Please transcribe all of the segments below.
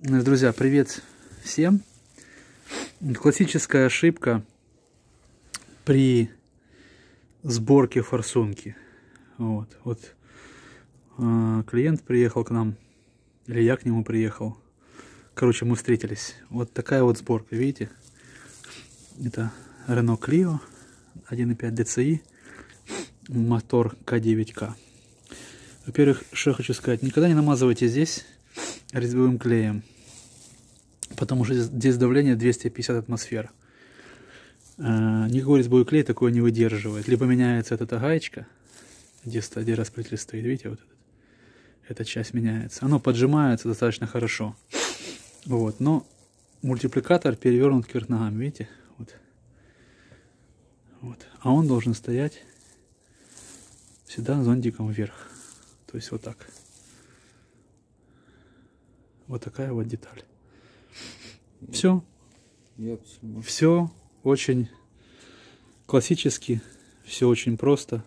Друзья, привет всем. Классическая ошибка при сборке форсунки. Вот, вот э, клиент приехал к нам, или я к нему приехал. Короче, мы встретились. Вот такая вот сборка, видите? Это Renault Clio 1.5 DCI, мотор К9К. Во-первых, что я хочу сказать, никогда не намазывайте здесь резьбовым клеем, потому что здесь давление 250 атмосфер. А, никакой резьбовый клей такое не выдерживает. Либо меняется эта гаечка, где, где распределитель стоит, видите, вот этот, эта часть меняется. Оно поджимается достаточно хорошо. Вот, но мультипликатор перевернут кверх ногами, видите, вот. Вот. А он должен стоять всегда зонтиком вверх. То есть вот так. Вот такая вот деталь. Все. Все очень классически, все очень просто.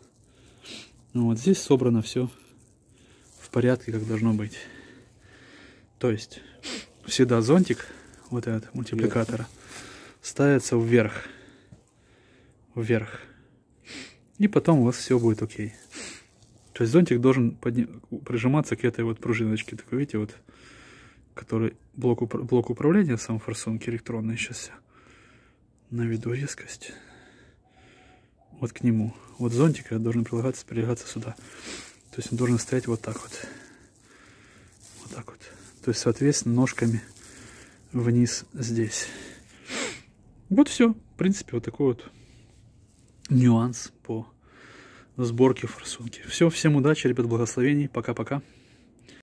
Ну, вот здесь собрано все в порядке, как должно быть. То есть всегда зонтик, вот этот мультипликатора, ставится вверх. Вверх. И потом у вас все будет окей. То есть зонтик должен подня... прижиматься к этой вот пружиночке. Такой, видите, вот который блок, упра блок управления сам форсунки электронный сейчас на виду резкость. Вот к нему. Вот зонтик должен прилагаться прилегаться сюда. То есть он должен стоять вот так вот. Вот так вот. То есть соответственно ножками вниз здесь. Вот все в принципе вот такой вот нюанс по сборке форсунки. Все всем удачи ребят благословений. Пока пока